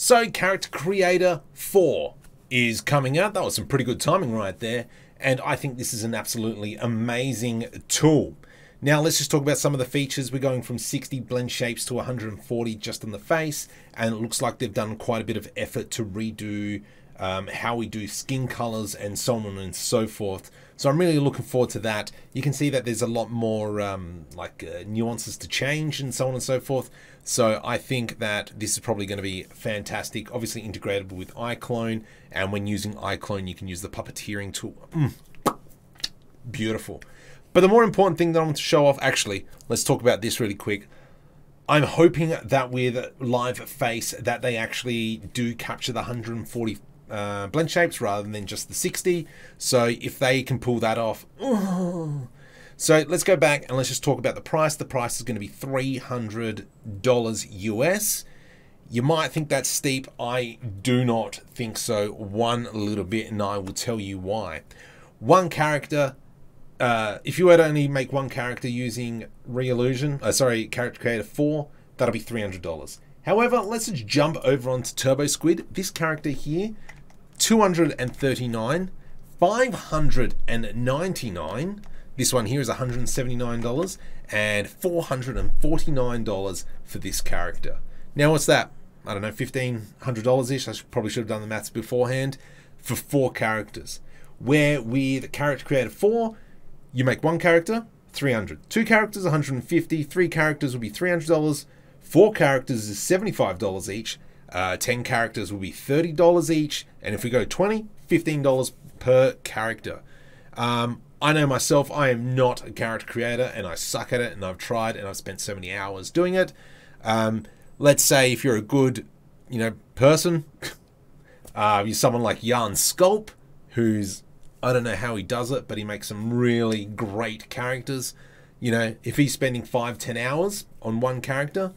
So, Character Creator 4 is coming out. That was some pretty good timing right there. And I think this is an absolutely amazing tool. Now let's just talk about some of the features. We're going from 60 blend shapes to 140 just on the face. And it looks like they've done quite a bit of effort to redo um, how we do skin colors and so on and so forth. So I'm really looking forward to that. You can see that there's a lot more um, like uh, nuances to change and so on and so forth. So I think that this is probably going to be fantastic. Obviously integrated with iClone, and when using iClone, you can use the puppeteering tool. Mm. Beautiful. But the more important thing that I want to show off, actually, let's talk about this really quick. I'm hoping that with live face that they actually do capture the 140 uh, blend shapes rather than just the 60. So if they can pull that off, oh. so let's go back and let's just talk about the price. The price is going to be $300 US. You might think that's steep. I do not think so one little bit, and I will tell you why. One character, uh, if you were to only make one character using Reallusion, uh, sorry, Character Creator 4, that'll be $300. However, let's just jump over onto Turbo Squid. This character here 239 599 this one here is $179 and $449 for this character. Now what's that? I don't know $1,500 ish I should, probably should have done the maths beforehand. For four characters. Where with character creator 4 you make one character 300 two characters 150 three characters will be $300 four characters is $75 each uh, 10 characters will be $30 each. And if we go 20, $15 per character. Um, I know myself, I am not a character creator and I suck at it and I've tried and I've spent so many hours doing it. Um, let's say if you're a good, you know, person, uh, you're someone like Jan Sculp, who's, I don't know how he does it, but he makes some really great characters. You know, if he's spending five, ten hours on one character,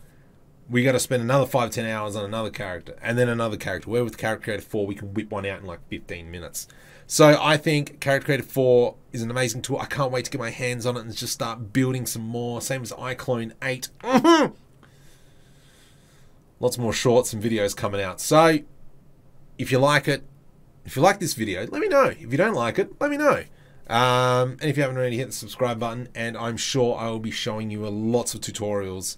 we got to spend another five ten hours on another character and then another character. Where with character creator 4 we can whip one out in like 15 minutes. So i think character creator 4 is an amazing tool. I can't wait to get my hands on it and just start building some more. Same as iClone 8 lots more shorts and videos coming out. So if you like it if you like this video let me know. If you don't like it let me know. Um, and if you haven't already hit the subscribe button and i'm sure i will be showing you lots of tutorials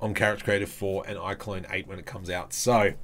on Character Creator 4 and iClone 8 when it comes out. So,